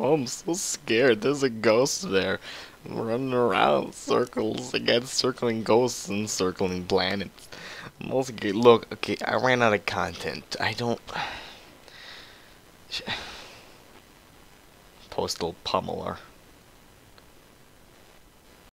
Oh, I'm so scared. There's a ghost there. I'm running around circles against circling ghosts and circling planets. I'm. Look, okay, I ran out of content. I don't. Postal pummeler.